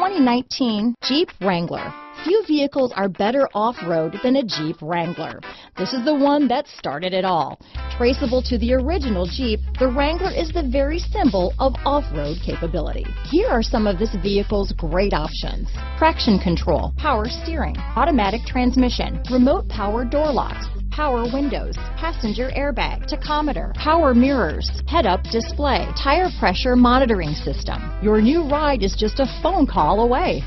2019 Jeep Wrangler. Few vehicles are better off-road than a Jeep Wrangler. This is the one that started it all. Traceable to the original Jeep, the Wrangler is the very symbol of off-road capability. Here are some of this vehicle's great options. Traction control, power steering, automatic transmission, remote power door locks, power windows, passenger airbag, tachometer, power mirrors, head-up display, tire pressure monitoring system. Your new ride is just a phone call away.